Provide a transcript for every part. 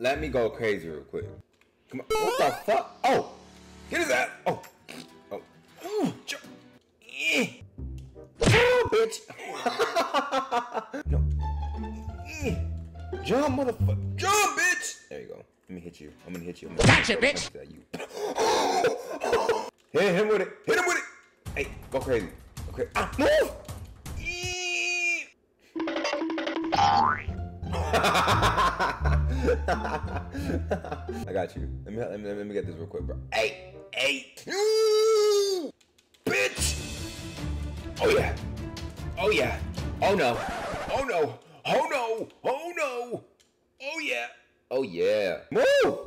let me go crazy real quick. Come on. What the fuck? Oh! Get his ass! Oh! Oh! Ooh! Eh. Oh, bitch! no. Eh. Jump, motherfucker! Jump, bitch! There you go. Let me hit you. I'm gonna hit you. I'm gonna Gotcha, bitch! You. Hit him with it. Hit him with it. Hey, go crazy. Okay. Ah, move! Eh. I got you. Let me, let me let me get this real quick, bro. Hey, hey, bitch! Oh yeah, oh yeah, oh no, oh no, oh no, oh no, oh yeah, oh yeah. Move!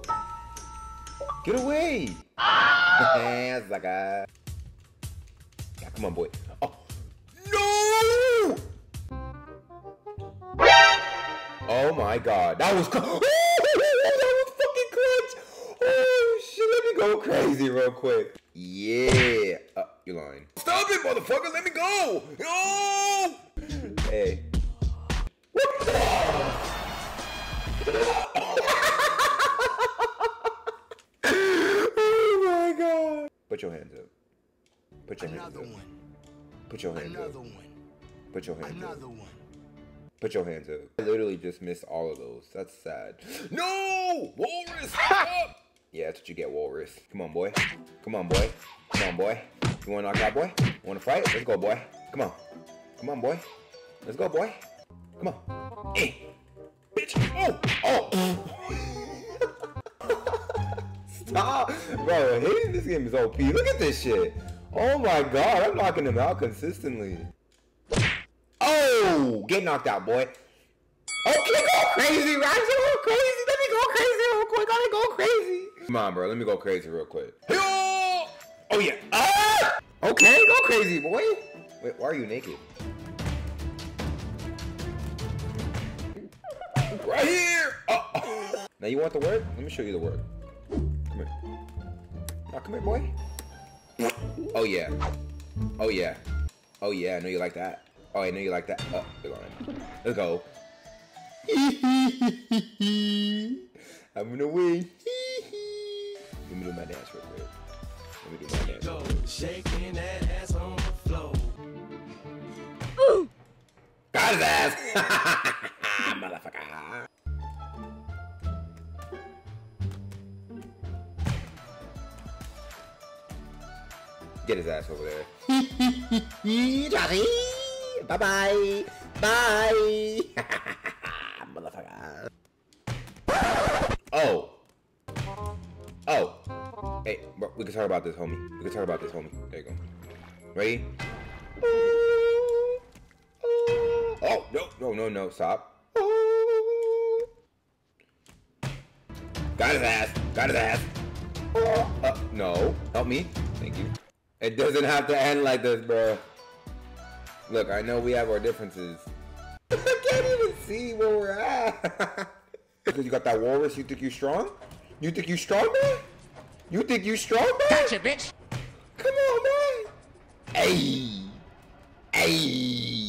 Get away! That's like a. Yeah, come on, boy. Oh no! Oh my god. That was go crazy real quick. Yeah. Uh, you're lying. Stop it, motherfucker. Let me go. No. Hey. What the? oh my god. Put your hands up. Put your hands up. one. Put your hands Another up. one. Put your hands up. One. Put your hands up. I literally just missed all of those. That's sad. No! Walrus! Stop! Yeah, that's what you get, Walrus. Come on, boy. Come on, boy. Come on, boy. You wanna knock out, boy? You wanna fight? Let's go, boy. Come on. Come on, boy. Let's go, boy. Come on. Hey! Bitch! Oh! Oh! Stop! Bro, hitting this game is OP. Look at this shit. Oh my god, I'm knocking him out consistently. Oh, get knocked out, boy. Okay, go crazy, Rax. Go crazy. Let me go crazy real quick. Let me go crazy. Come on, bro. Let me go crazy real quick. Oh, yeah. Ah! Okay, go crazy, boy. Wait, why are you naked? Right here. Oh. Now you want the word? Let me show you the word. Come here. Now come here, boy. Oh yeah. Oh yeah. Oh yeah. I know you like that. Oh, I know you like that. Oh, you're lying. Let's go. I'm gonna win. Let me do my dance real quick. Let me do my dance. quick. Shaking that ass on the floor. Got his ass! Motherfucker. Get his ass over there. Bye bye! Bye! We can talk about this, homie. We can talk about this, homie. There you go. Ready? Oh, no, no, no, no, stop. Got his ass. Got his ass. Uh, no. Help me. Thank you. It doesn't have to end like this, bro. Look, I know we have our differences. I can't even see where we're at. Because you got that walrus, you think you strong? You think you strong, man? You think you strong, man? Gotcha, bitch! Come on, man. Hey. Hey.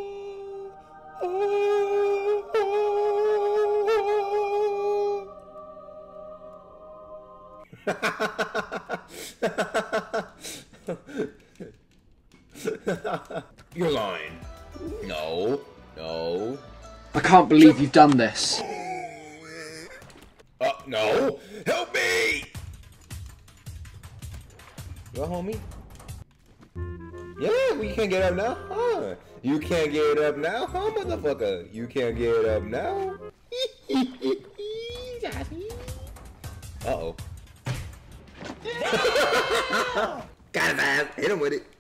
You're lying. No. No. I can't believe you've done this. Uh, no. Help me. Well, homie. Yeah, we can't get up now, huh? You can't get up now, huh, motherfucker? You can't get up now. Uh oh. Got ass. Hit him with it.